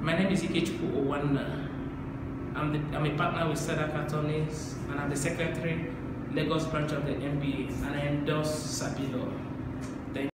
My name is Ikechukwu Uwanna. I'm, the, I'm a partner with Tsedaqah Attorneys and I'm the secretary, Lagos branch of the NBA, and I endorse SabiLaw.